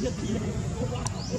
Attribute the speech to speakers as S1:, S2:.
S1: Yeah, yeah, yeah.